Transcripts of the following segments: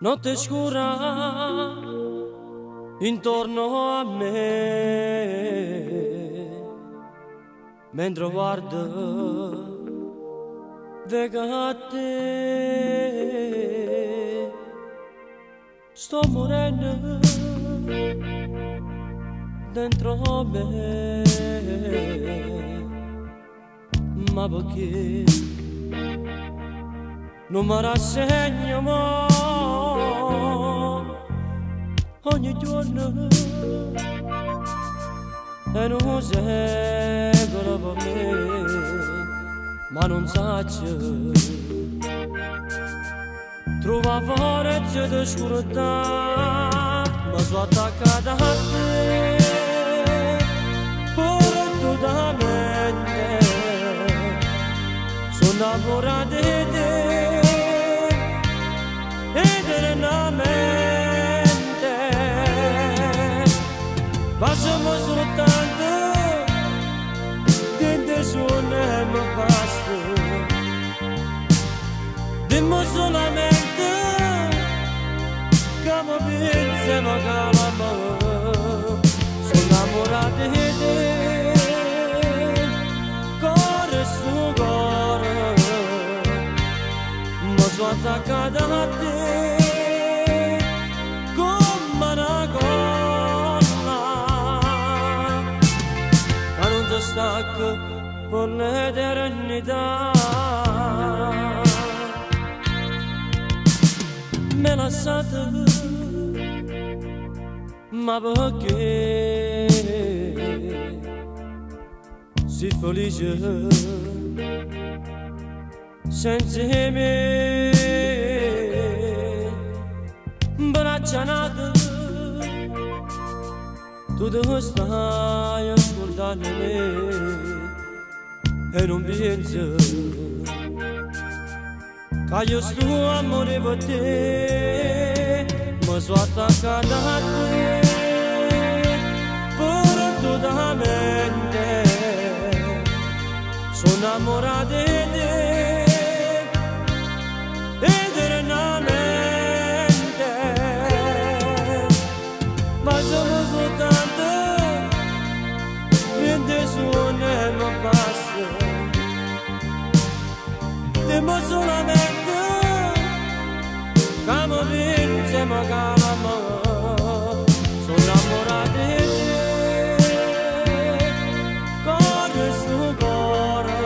notte scura intorno a me, mentre guardo vegate, sto morendo dentro me, ma perché? Non mi rassegno mai ogni giorno. E non seguono per me ma non saccio. Trova forza di scurità ma sono attaccata a te. Perdutamente sono innamorata di te Passiamo soltanto dentro suona mi basta Dimmo solamente che mi pensi ma calma Sono innamorata di te Cuore su cuore Ma sono attaccata a te مشتاق كل در النداء من الصدق ما بهكي زيفولي Sensimi bırakacaktım Tu dostaješ možda ne me En un pienso Callos tu amor e bote Mas o atacadate Por toda a Sono Dimmi solamente mi vince ma calma Sono innamorato di te Cuore su cuore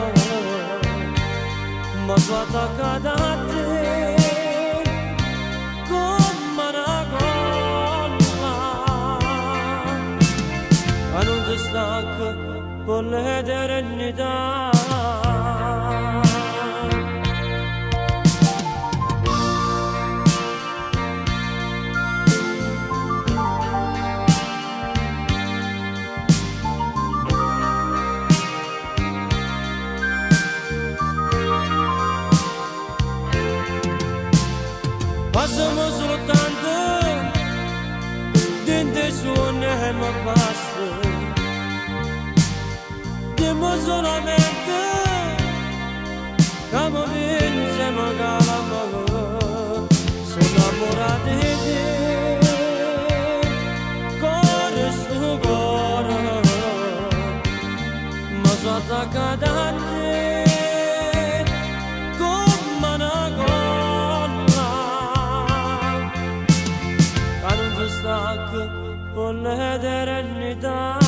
Ma sono attaccata a te Come una colla Ma non Başımız utandı Dinde şu nehme bastı. Dimiz ona mekti Kamu bin zemgalamalı Sona murad edin Cada معاك والهدر النداء